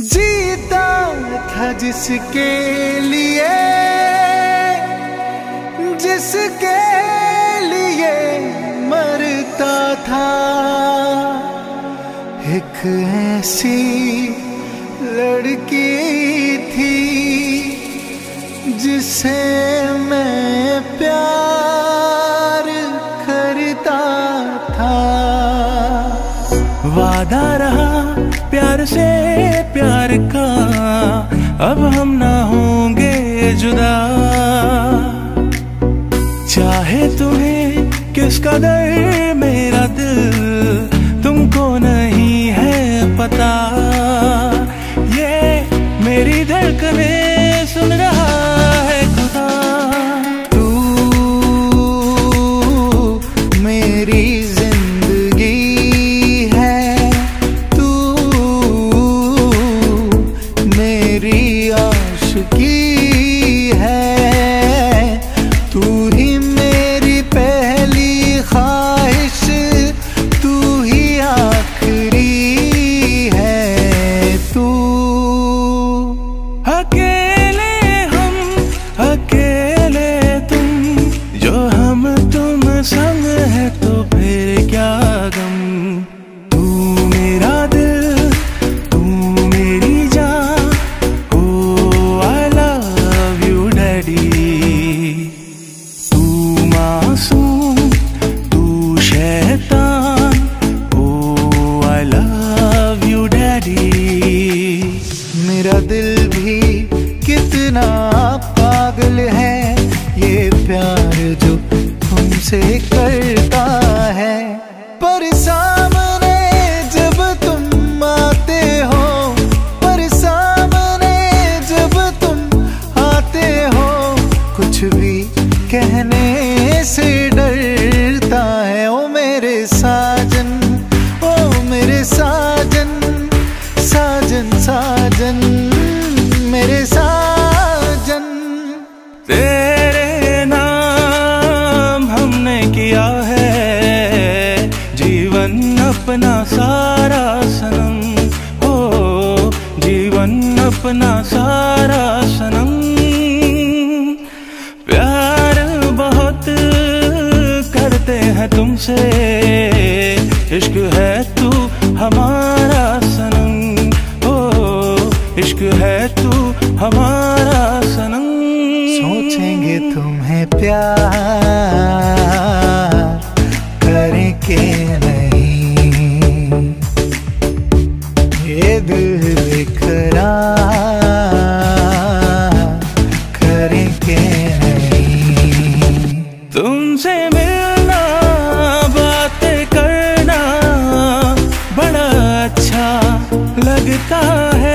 जीता था जिसके लिए जिसके लिए मरता था। एक ऐसी लड़की थी जिसे मैं प्यार करता था। वादा रहा प्यार से प्यार का अब हम ना होंगे जुदा। चाहे तुम्हें किसका दर मेरा दिल प्यार जो तुमसे करता है। पर सामने जब तुम आते हो, पर सामने जब तुम आते हो, कुछ भी कहने से अपना सारा सनम। प्यार बहुत करते हैं तुमसे। इश्क है तू हमारा सनम। हो इश्क है तू हमारा सनम। सोचेंगे तुम्हें प्यार। है।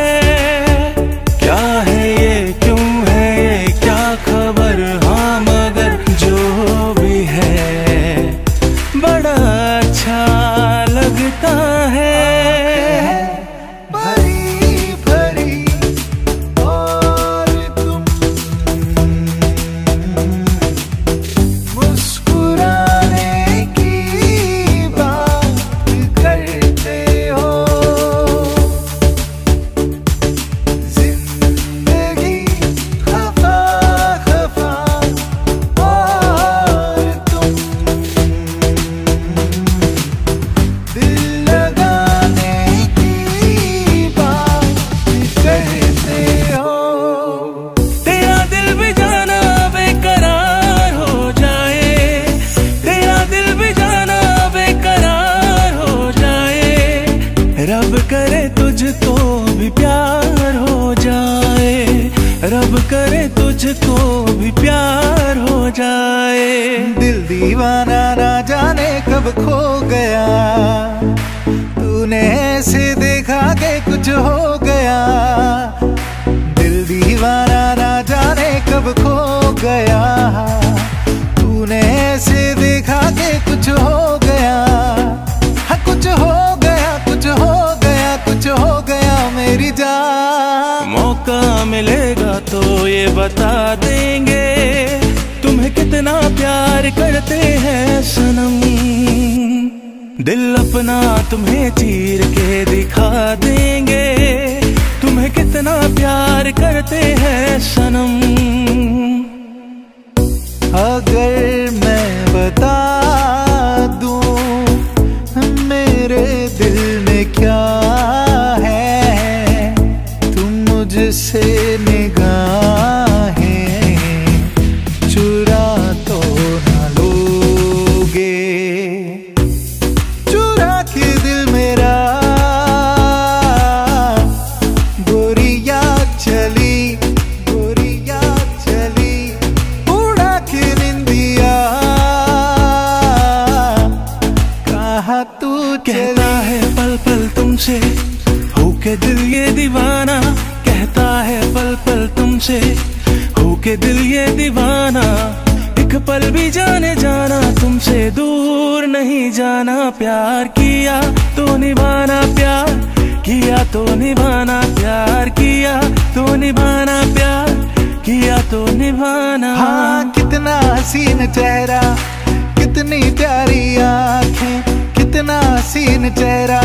तुझको भी प्यार हो जाए। रब करे तुझको भी प्यार हो जाए। दिल दीवाना ना जाने कब खो गया। तूने ऐसे देखा के कुछ हो गया। दिल दीवाना ना जाने कब खो गया। जाते हैं सनम। दिल अपना तुम्हें चीर के दिखा देंगे। तुम्हें कितना प्यार करते हैं सनम। अगर मैं बता दूँ, मेरे दिल में क्या है? तुम मुझसे निगाहें चुरा के दिल ये दीवाना, एक पल भी जाने जाना, तुमसे दूर नहीं जाना, प्यार किया तो निभाना, प्यार किया तो निभाना, प्यार किया तो निभाना, प्यार किया तो निभाना। हाँ कितना हसीन चेहरा, कितनी प्यारी आँखें, कितना हसीन चेहरा,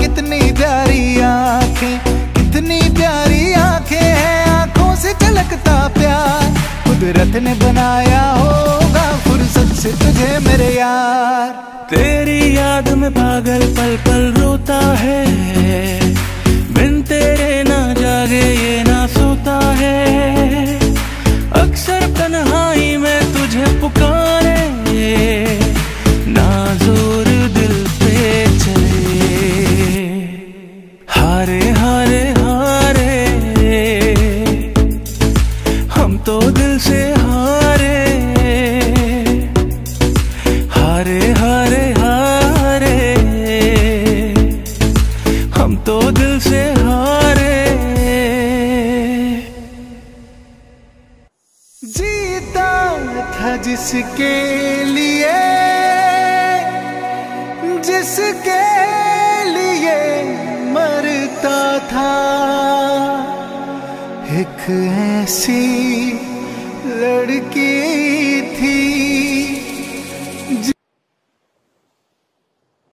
कितनी प्यारी आँखें, कितनी प्यारी कुदरत ने बनाया होगा फुर्सत से तुझे मेरे यार। तेरी याद में पागल पल पल रोता है। बिन तेरे ना जागे ये ना सोता है। अक्सर तन्हाई में तुझे पुकारे, ना ज़ोर दिल पे चले। हारे हारे हारे जिसके लिए जिसके लिए मरता था। एक ऐसी लड़की